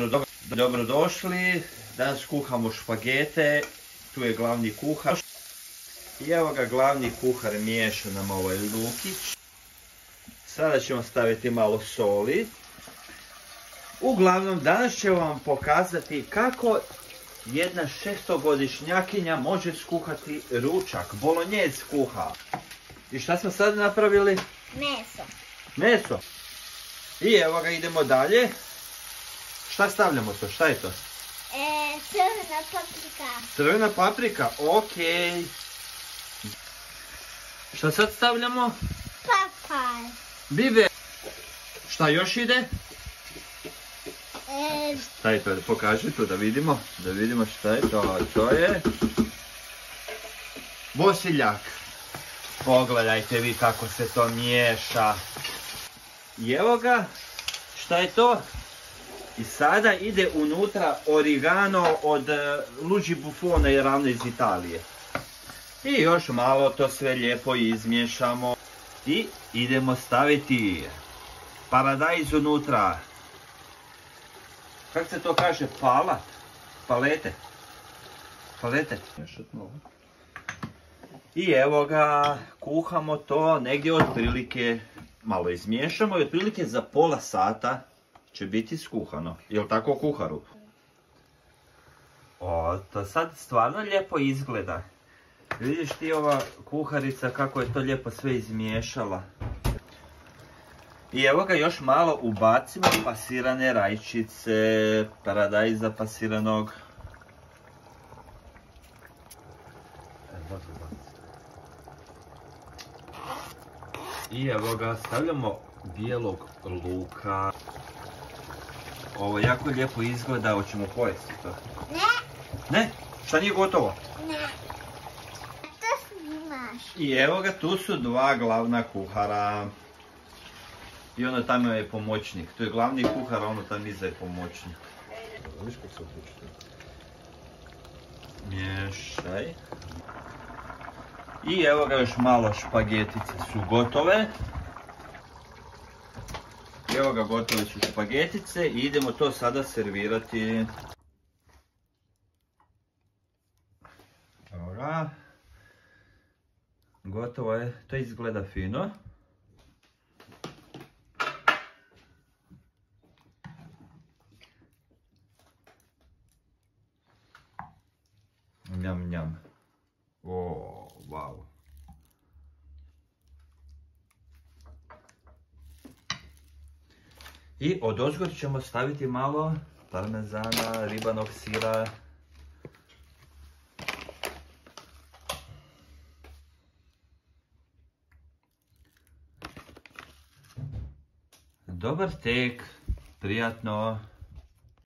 Dobro, dobrodošli, danas kuhamo špagete, tu je glavni kuhar. I evo ga glavni kuhar miješa nam ovaj lukić. Sada ćemo staviti malo soli. Uglavnom, danas ću vam pokazati kako jedna šestogodišnjakinja može skuhati ručak, bolonjez kuha. I šta smo sad napravili? Meso. Meso. I evo ga, idemo dalje. Šta stavljamo to? Šta je to? E, crvena paprika. Crvena paprika, ok. Šta sad stavljamo? Papaj. Bibe. Šta još ide? E, Šta je to? Pokaži tu da vidimo. Da vidimo šta je to. To je... Bosiljak. Pogledajte vi kako se to miješa. I evo ga. Šta je to? I sada ide unutra origano od e, Luigi Buffone i ravno iz Italije. I još malo to sve lijepo izmiješamo. I idemo staviti paradajz unutra. Kako se to kaže? Palat? Palete? Palete? I evo ga, kuhamo to negdje otprilike, malo izmiješamo i otprilike za pola sata će biti skuhano. Jel tako kuharu? O, to sad stvarno lijepo izgleda. Vidiš ti ova kuharica kako je to lijepo sve izmiješala. I evo ga još malo ubacimo pasirane rajčice, paradajza pasiranog. I evo ga, stavljamo bijelog luka. Ovo jako lijepo izgleda, hoćemo pojesti to. ne, Ne, šta nije gotovo? ne. To snimaš. I evo ga, tu su dva glavna kuhara. I ono tamo je pomoćnik. Tu je glavni kuhar, a ono tam iza je pomoćnik. Viš kako se? Miješaj. I evo ga još malo špagetice su gotove. Evo ga gotove su špagetice i idemo to sada servirati. Evo. Gotovo je, to izgleda fino. Njam, njam. O, wow. I od ozgod ćemo staviti malo parmezana, ribanog sira. Dobar tek, prijatno.